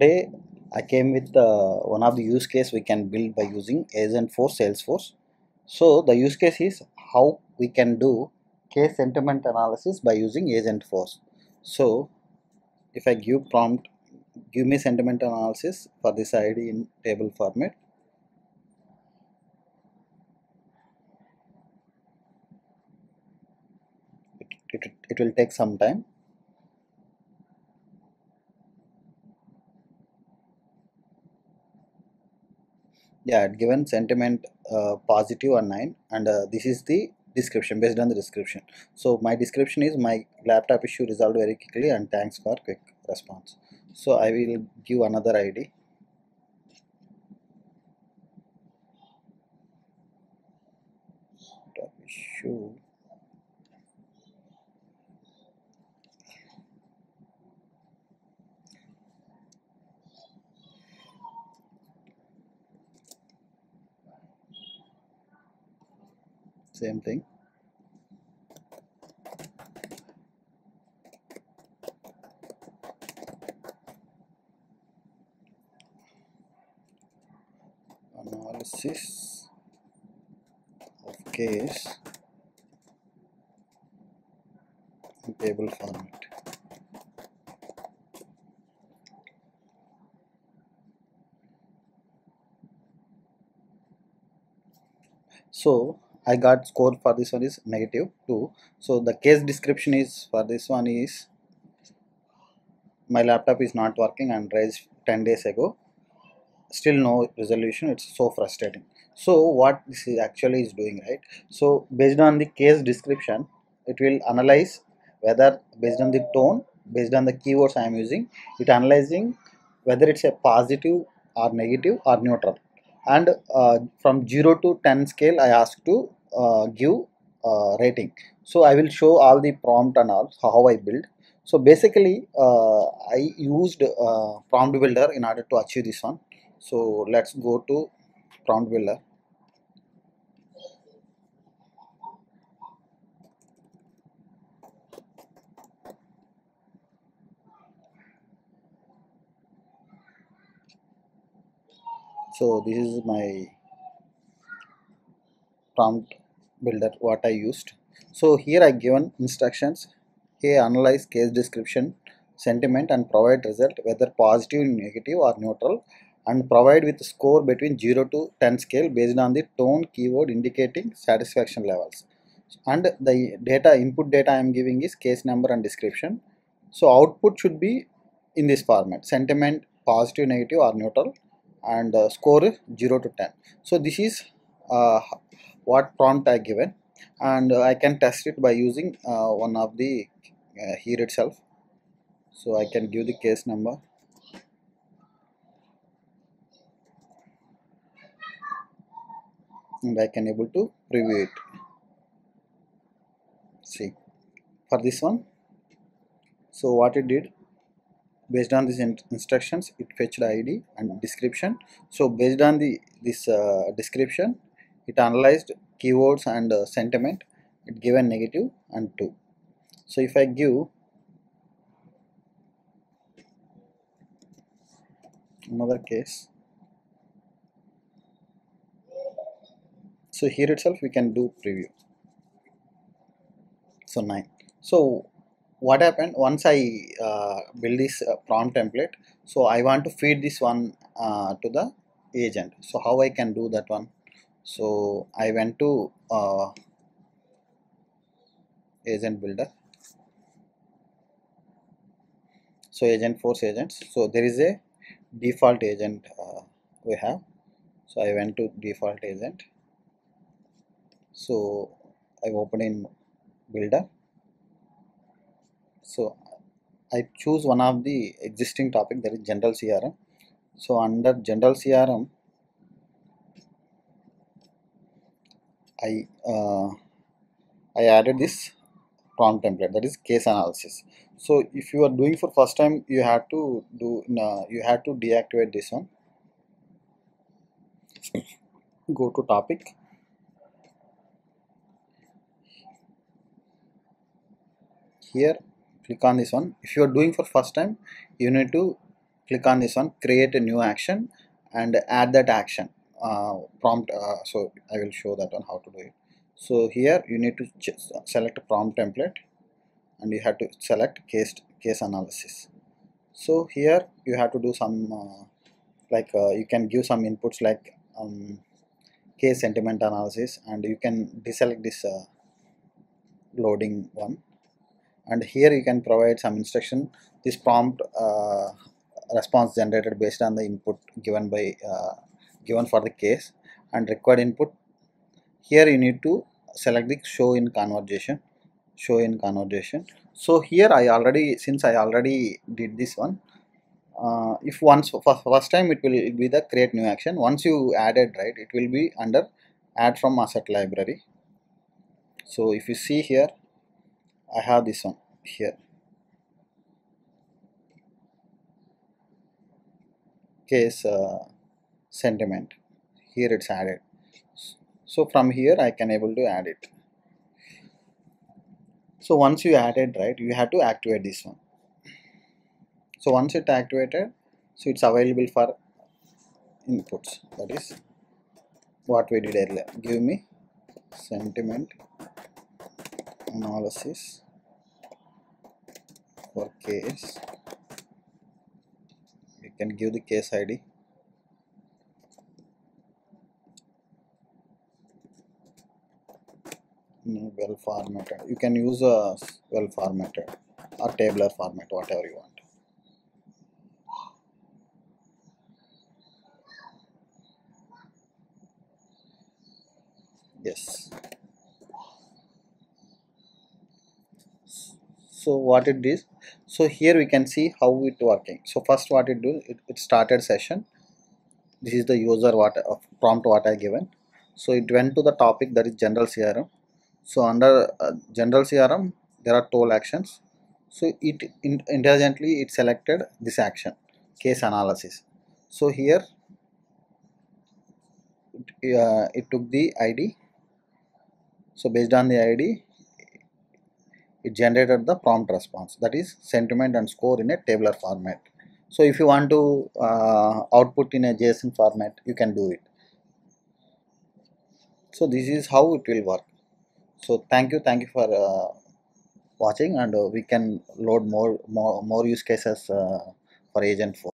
Today I came with uh, one of the use case we can build by using Agentforce Salesforce. So the use case is how we can do case sentiment analysis by using Agentforce. So if I give prompt, give me sentiment analysis for this ID in table format. It, it, it will take some time. Yeah given sentiment uh, positive or 9 and uh, this is the description based on the description. So my description is my laptop issue resolved very quickly and thanks for quick response. So i will give another id issue same thing. Analysis of case in table format. So I got score for this one is negative 2 so the case description is for this one is my laptop is not working and raised 10 days ago. Still no resolution. It's so frustrating. So what this is actually is doing right? So based on the case description it will analyze whether based on the tone based on the keywords i am using it analyzing whether it's a positive or negative or neutral and uh, from 0 to 10 scale i ask to uh, give uh, rating. So i will show all the prompt and all how i build. So basically i used prompt builder in order to achieve this one. So let's go to prompt builder so this is my prompt builder what I used. So here I given instructions. Here analyze case description sentiment and provide result whether positive negative or neutral and provide with score between 0 to 10 scale based on the tone keyword indicating satisfaction levels. And the data input data I am giving is case number and description. So output should be in this format sentiment positive negative or neutral and uh, score is 0 to 10 so this is uh, what prompt I given and uh, I can test it by using uh, one of the uh, here itself. So I can give the case number. And I can able to preview it. See for this one. So what it did based on these in instructions it fetched id and description. So based on the this uh, description it analyzed keywords and uh, sentiment. It given negative and 2 so if i give another case. So here itself we can do preview. So 9 so what happened once I uh, build this uh, prompt template so I want to feed this one uh, to the agent. So how I can do that one? So I went to agent builder. So Agentforce agents. So there is a default agent uh, we have. So I went to default agent. So I open in builder so I choose one of the existing topic that is general CRM so under general CRM I uh, I added this prompt template that is case analysis. So if you are doing for first time you have to do uh, you have to deactivate this one. Go to topic. Here click on this one. If you are doing for first time you need to click on this one create a new action and add that action uh, prompt uh, so I will show that on how to do it. So here you need to select prompt template and you have to select case case analysis. So here you have to do some uh, like uh, you can give some inputs like um, case sentiment analysis and you can deselect this uh, loading one and here you can provide some instruction. This prompt uh, response generated based on the input given by uh, given for the case and required input. Here you need to select the show in conversation show in conversation. So here I already since I already did this one uh, if once for first time it will be the create new action. Once you added right it will be under add from asset library. So if you see here I have this one here. Case uh, sentiment. Here it's added. So from here I can able to add it. So once you added right you have to activate this one. So once it activated so it's available for inputs. That is what we did earlier. Give me sentiment analysis for case you can give the case id well formatted. You can use a well formatted or tabular format whatever you want. Yes so what it is so here we can see how it working. So first what it do it, it started session. This is the user what uh, prompt what I given. So it went to the topic that is general CRM so under uh, general crm there are toll actions. So it in, intelligently it selected this action case analysis. So here it, uh, it took the id so based on the id it generated the prompt response. That is sentiment and score in a tabular format. So if you want to uh, output in a json format you can do it. So this is how it will work. So thank you thank you for uh, watching and uh, we can load more more more use cases uh, for Agentforce